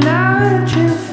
now that you